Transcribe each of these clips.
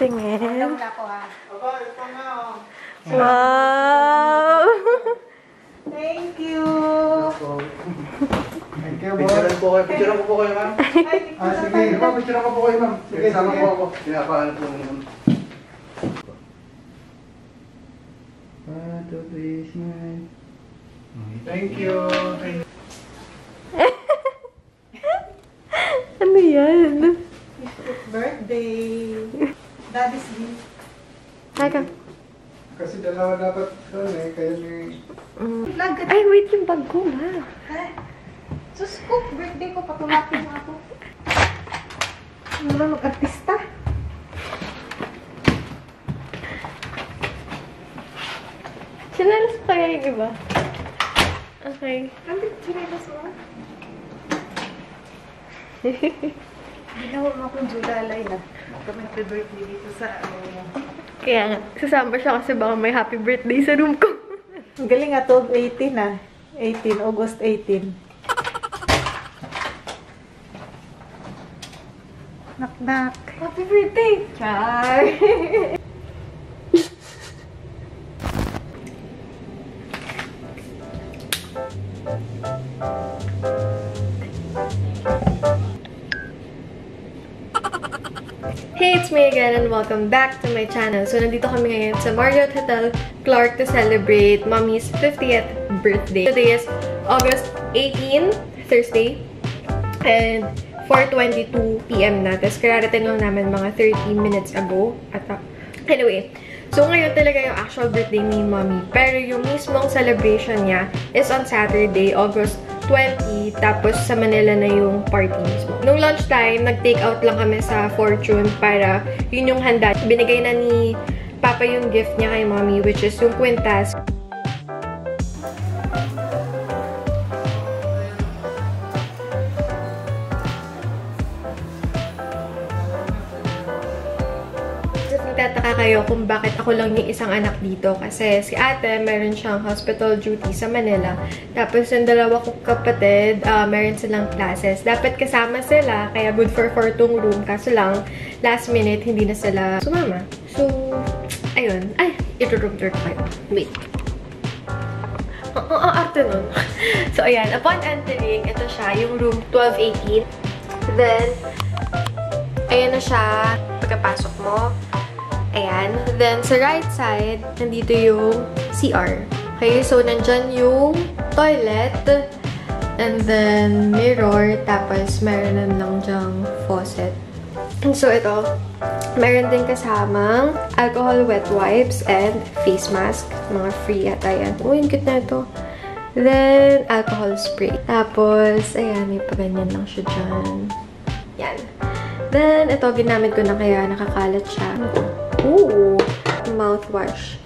Na. oh. Wow! Thank you. Thank you, boss. po kayo. Picture ko po kayo, ma'am. Ay, Ah, sige. Ma'am. Picture ko po kayo, ma'am. Sige, sama po ako. Pinapaano po naman. Two, three, smile. Thank you. Thank you. ano yan? birthday. Daddy's gift. Teka. Kasi dalawa dapat doon eh. Kaya may... Mm. Ay, wait yung bag ko, ma. Ha? Sus ko, birthday ko, patulakin mo ako. Ano ba mag-artista? Sinalas ko kaya yung iba? Okay. Ano chinelas mo? Ginawa mo akong julalay na. Kami happy birthday dito sa ano. Kaya nga, sasama siya kasi baka may happy birthday sa room ko. Ang galing nga to, 18 ah. 18, August 18. Knock knock. happy birthday! Char! Hey, it's me again and welcome back to my channel. So, nandito kami ngayon sa Marriott Hotel Clark to celebrate Mommy's 50th birthday. Today is August 18, Thursday. And 4.22 p.m. na. Tapos kararating lang namin mga 30 minutes ago. At uh, anyway, so ngayon talaga yung actual birthday ni Mommy. Pero yung mismong celebration niya is on Saturday, August 20. Tapos sa Manila na yung party mismo. Nung lunchtime, nag-take out lang kami sa Fortune para yun yung handa. Binigay na ni Papa yung gift niya kay Mommy, which is yung kwintas. Kayo kung bakit ako lang yung isang anak dito. Kasi si ate, meron siyang hospital duty sa Manila. Tapos yung dalawa kong kapatid, ah, meron silang classes. Dapat kasama sila, kaya good for four tong room. Kaso lang, last minute, hindi na sila sumama. So, ayun. Ay, ito-room tour ko kayo. Wait. Ang ang- ang arte nun. so, ayan. Upon entering, ito siya, yung room 1218. Then, ayan na siya. Pagkapasok mo, ayan. Then, sa right side, nandito yung CR. Okay, so, nandyan yung toilet. And then, mirror. Tapos, meron na lang dyang faucet. So, ito, meron din kasamang alcohol wet wipes and face mask. Mga free yata yan. Uy, ang cute na ito. Then, alcohol spray. Tapos, ayan, may paganyan lang siya dyan. Yan. Then, ito, ginamit ko na kaya nakakalat siya. Ooh! Mouthwash.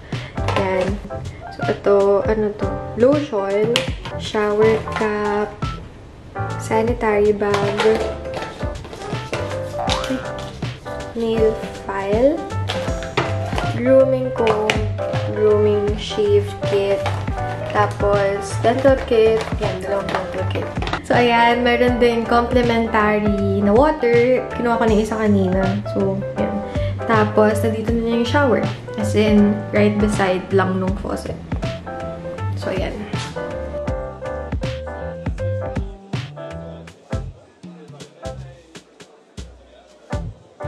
Yan. So, ito, ano to? Lotion, shower cap, sanitary bag, nail file, grooming comb, grooming shave kit, tapos dental kit, yan, dalawang dental kit. So, ayan, meron din complimentary na water. Kinuha ko na isa kanina. So. Tapos, nandito na yung shower. As in, right beside lang nung faucet. So, ayan.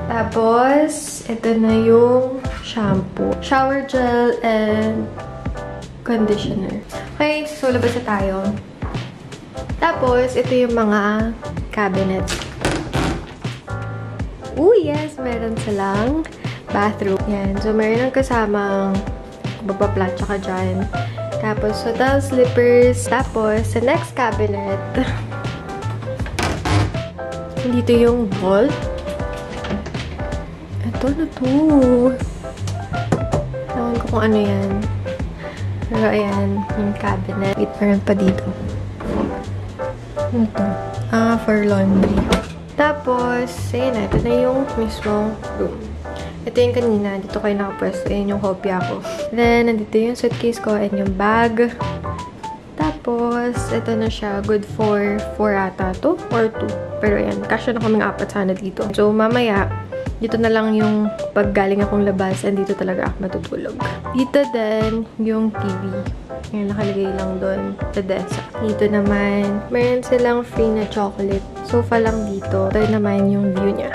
Tapos, ito na yung shampoo. Shower gel and conditioner. Okay, so labas na tayo. Tapos, ito yung mga cabinets. Oh, yes! Meron silang bathroom. Yan. So, meron ng kasamang babaplat tsaka dyan. Tapos, hotel slippers. Tapos, sa next cabinet, dito yung vault. Ito na to. Ewan ko kung ano yan. Pero ayan, yung cabinet. Wait, meron pa dito. Ano to? Ah, for laundry. Tapos, ayun na. Ito na yung mismo room. Ito yung kanina. Dito kayo nakapwesto. Ayan yung hopya ko. Then, nandito yung suitcase ko and yung bag. Tapos, ito na siya. Good for 4 ata to or 2. Pero ayan, kasya na kaming apat sana dito. So, mamaya, dito na lang yung pag galing akong labas and dito talaga ako matutulog. Dito din yung TV. Yung nakalagay lang doon sa desk. Dito naman, meron silang free na chocolate. Sofa lang dito. Ito naman yung view niya.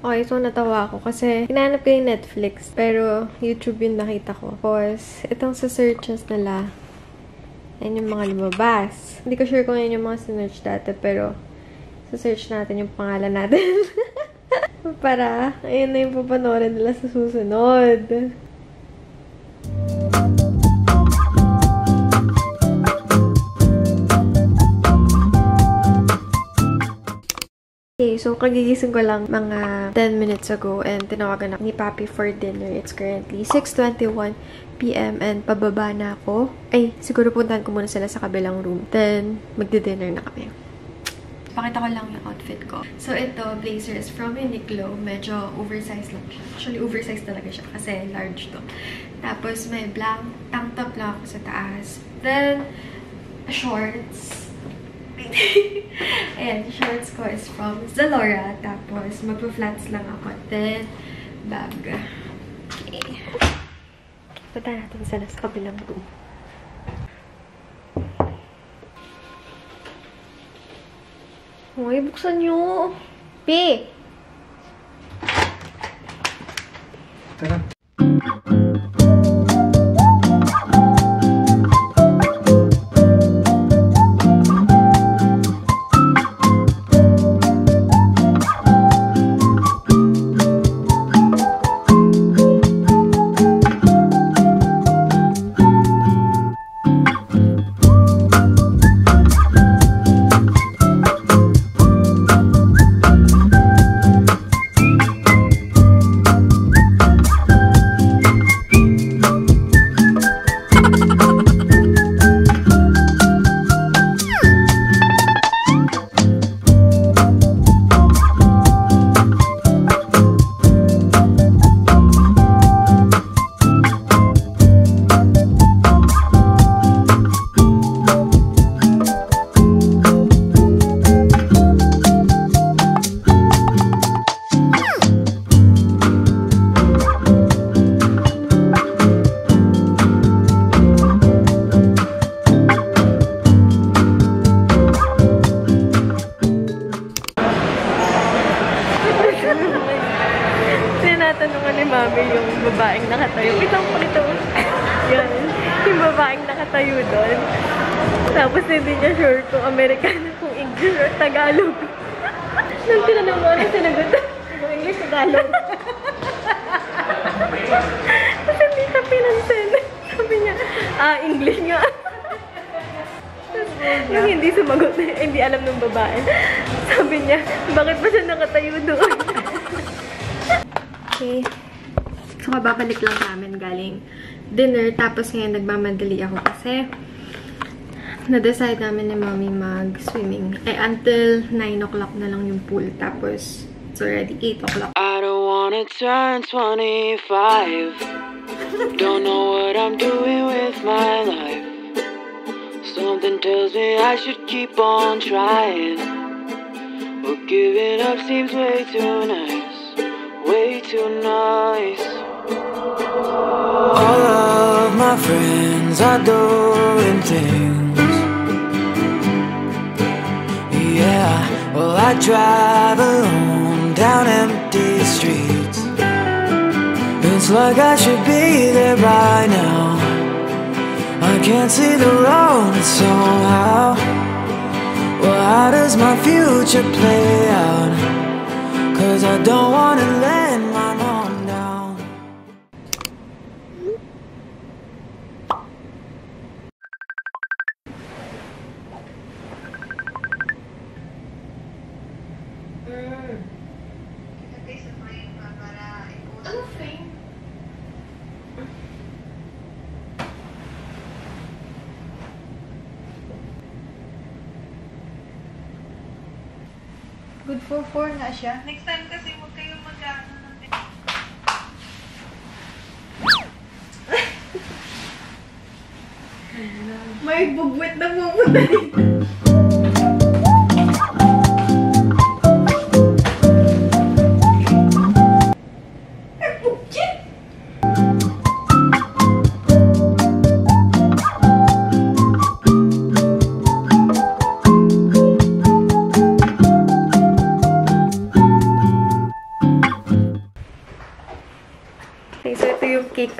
Okay, so natawa ako kasi hinanap ko yung Netflix, pero YouTube yung nakita ko. Tapos, itong sa searches nila, yan yung mga lumabas. Hindi ko sure kung yan yung mga sinearch dati, pero sa search natin yung pangalan natin. Para, ayun na yung papanoorin nila sa susunod. Okay, so kagigising ko lang mga 10 minutes ago and tinawagan ako ni Papi for dinner. It's currently 6.21 p.m. and pababa na ako. Ay, siguro puntahan ko muna sila sa kabilang room. Then, magdi-dinner na kami. Pakita ko lang yung outfit ko. So, ito, blazer is from Uniqlo. Medyo oversized lang siya. Actually, oversized talaga siya kasi large to. Tapos, may black tank top lang ako sa taas. Then, shorts. Ayan, shorts ko is from Zalora. Tapos, magpa-flats lang ako. Then, bag. Okay. Punta natin sa kabilang room. Hoy, buksan nyo. P! Nakatayo. Kitang ko ito. Yan. Yung babaeng nakatayo doon. Tapos hindi niya sure kung Amerikano, kung English or Tagalog. Nang tinanong mo, ano sinagot? Kung English, Tagalog. Tapos hindi siya pinansin. Sabi niya, ah, English nga. Nung hindi sumagot, hindi alam ng babae. Sabi niya, bakit ba siya nakatayo doon? Okay. So, babalik lang namin galing dinner. Tapos ngayon, nagmamadali ako kasi na-decide namin ni Mommy mag-swimming. Eh, until 9 o'clock na lang yung pool. Tapos, it's already 8 o'clock. I don't wanna turn 25. Don't know what I'm doing with my life. Something tells me I should keep on trying. But giving up seems way too nice. Way too nice. All of my friends are doing things. Yeah, well, I drive alone down empty streets. It's like I should be there by now. I can't see the road somehow. Well, how does my future play out? Cause I don't wanna let my Good for four nga siya. Next time kasi huwag kayong mag-ano ng May bugwit na pupunta dito.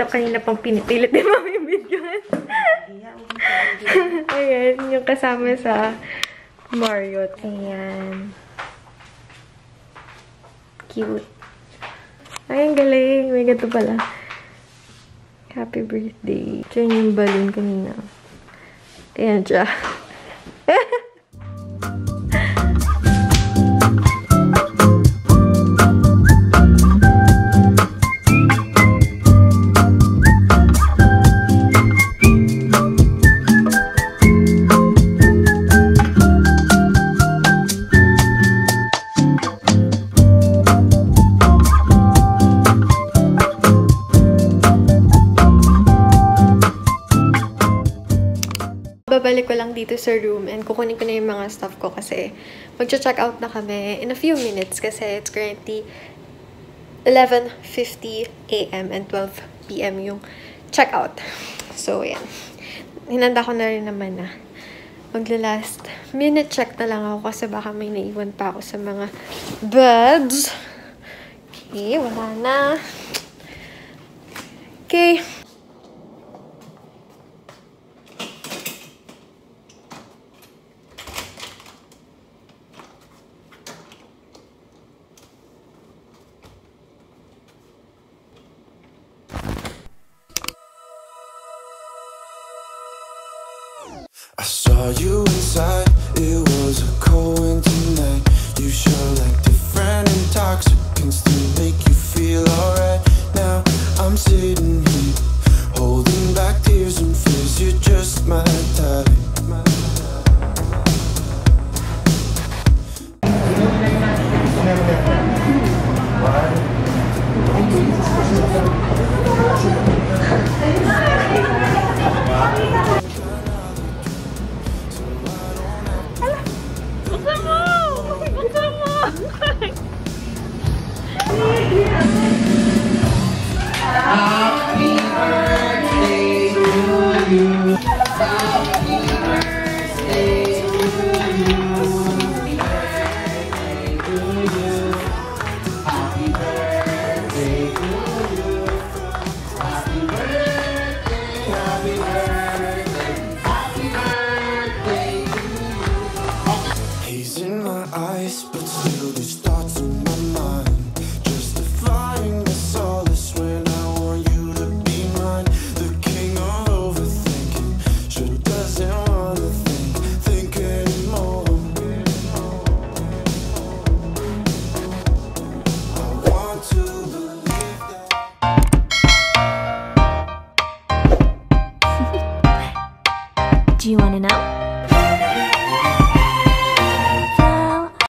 ito kanina pang pinipilit ni Mami Bidyan. Ayan, yung kasama sa Marriott. Ayan. Cute. Ay, ang galing. May gato pala. Happy birthday. Diyan yung balloon kanina. Ayan siya. Babalik ko lang dito sa room and kukunin ko na yung mga stuff ko kasi magcha-check out na kami in a few minutes kasi it's currently 11.50 a.m. and 12 p.m. yung check out. So, yan. Hinanda ko na rin naman na magla-last minute check na lang ako kasi baka may naiwan pa ako sa mga beds. Okay, wala na. Okay. Intoxicants to make you